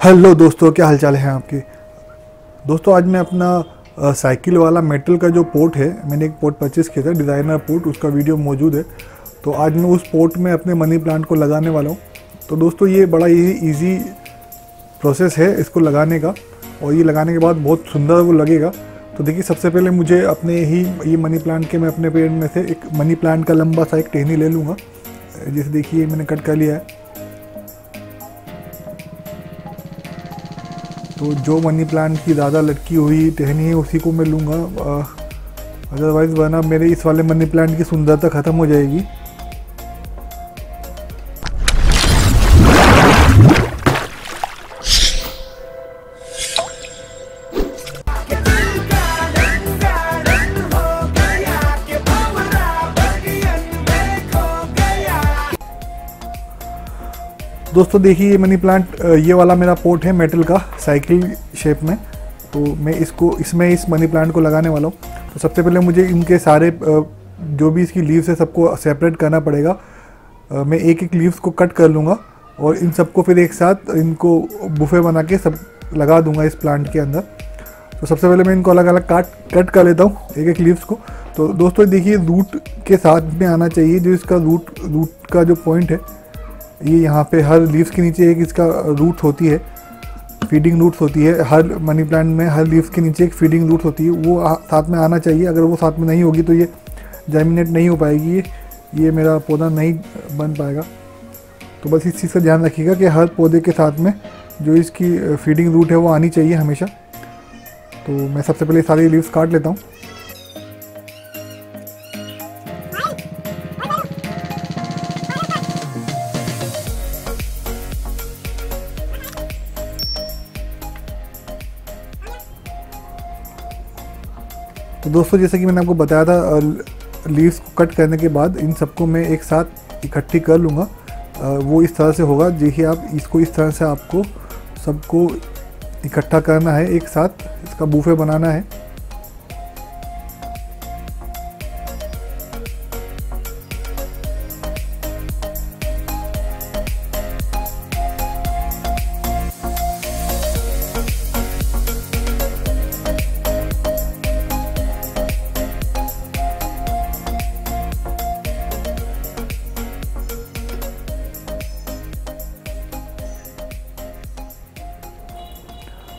Hello दोस्तों, क्या हालचाल है आपके? दोस्तों, आज मैं अपना साइकिल वाला मेटल का जो पोर्ट है, मैंने एक पोर्ट परचेस किया था, डिज़ाइनर पोर्ट, उसका वीडियो मौजूद है। तो आज मैं उस पोर्ट में अपने मनी प्लांट को लगाने वाला हूँ। तो दोस्तों, ये बड़ा ही इजी प्रोसेस है इसको लगाने का, और ये लगाने के बाद बहुत सुंदर वो लगेगा। तो देखिए, सबसे पहले मुझे अपने ही, ये मनी प्लांट के मैं अपने पेड़ में से एक मनी प्लांट का लंबा सा एक टहनी ले लूँगा। जैसे देखिए, मैंने कट कर लिया है। तो जो मनी प्लान की ज़्यादा लटकी हुई, टहनी है, उसी को मैं लूँगा। अदरवाइज़ वरना मेरे इस वाले मनी प्लान की सुंदरता ख़त्म हो जाएगी। दोस्तों, देखिए ये मनी प्लांट ये वाला मेरा पोर्ट है मेटल का साइकिल शेप में। तो मैं इसको, इसमें इस मनी प्लांट को लगाने वाला हूँ। तो सबसे पहले मुझे इनके सारे जो भी इसकी लीव्स है सबको सेपरेट करना पड़ेगा। मैं एक एक लीव्स को कट कर लूँगा और इन सबको फिर एक साथ इनको बुफे बना के सब लगा दूँगा इस प्लांट के अंदर। तो सबसे पहले मैं इनको अलग अलग काट कट कर लेता हूँ एक एक लीव्स को। तो दोस्तों देखिए रूट के साथ में आना चाहिए, जो इसका रूट रूट का जो पॉइंट है। ये यहाँ पे हर लीव्स के नीचे एक इसका रूट होती है फीडिंग रूट्स होती है। हर मनी प्लांट में हर लीव्स के नीचे एक फीडिंग रूट होती है। वो आ, साथ में आना चाहिए। अगर वो साथ में नहीं होगी तो ये जर्मिनेट नहीं हो पाएगी। ये ये मेरा पौधा नहीं बन पाएगा। तो बस इस चीज़ का ध्यान रखिएगा कि हर पौधे के साथ में जो इसकी फीडिंग रूट है वो आनी चाहिए हमेशा। तो मैं सबसे पहले सारी लीव्स काट लेता हूँ। तो दोस्तों, जैसे कि मैंने आपको बताया था लीव्स को कट करने के बाद इन सबको मैं एक साथ इकट्ठी कर लूँगा। वो इस तरह से होगा। देखिए आप, इसको इस तरह से आपको सबको इकट्ठा करना है, एक साथ इसका बूफे बनाना है।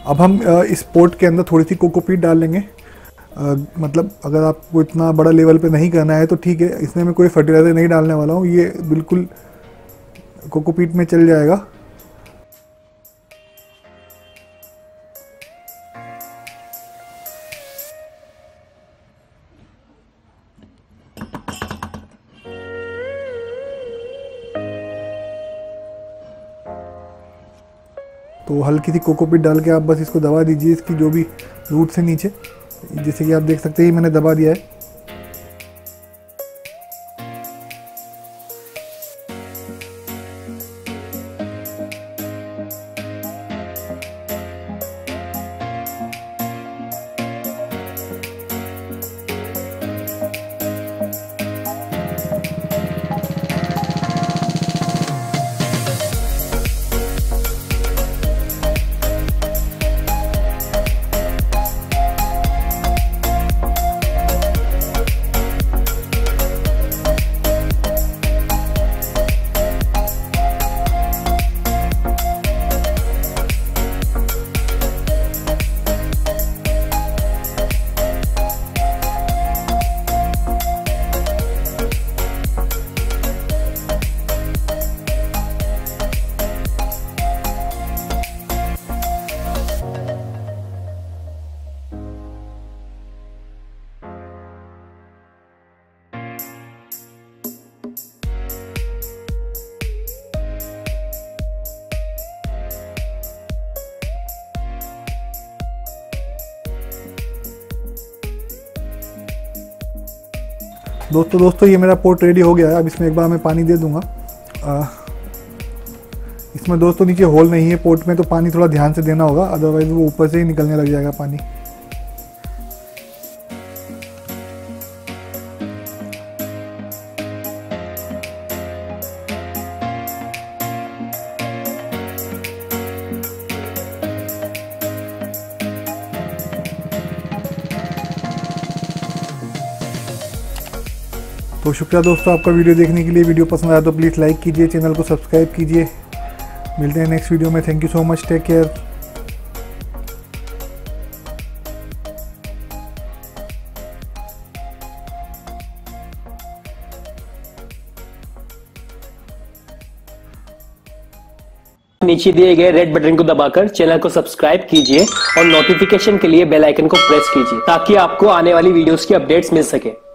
अब हम इस पोर्ट के अंदर थोड़ी सी कोकोपीट डाल लेंगे। आ, मतलब अगर आपको इतना बड़ा लेवल पे नहीं करना है तो ठीक है इसमें मैं कोई फर्टिलाइज़र नहीं डालने वाला हूँ ये बिल्कुल कोकोपीट में चल जाएगा। तो हल्की सी कोकोपीट डाल के आप बस इसको दबा दीजिए इसकी जो भी रूट से नीचे। जैसे कि आप देख सकते हैं मैंने दबा दिया है। दोस्तों दोस्तों, ये मेरा पोर्ट रेडी हो गया है। अब इसमें एक बार मैं पानी दे दूँगा। इसमें दोस्तों, नीचे होल नहीं है पोर्ट में तो पानी थोड़ा ध्यान से देना होगा। अदरवाइज़ वो ऊपर से ही निकलने लग जाएगा पानी। तो शुक्रिया दोस्तों आपका वीडियो देखने के लिए। वीडियो पसंद आया तो प्लीज़ लाइक कीजिए चैनल को सब्सक्राइब कीजिए। मिलते हैं नेक्स्ट वीडियो में। Thank you so much take care नीचे दिए गए रेड बटन को दबाकर चैनल को सब्सक्राइब कीजिए और नोटिफिकेशन के लिए बेल आइकन को प्रेस कीजिए ताकि आपको आने वाली वीडियोस की अपडेट्स मिल सके।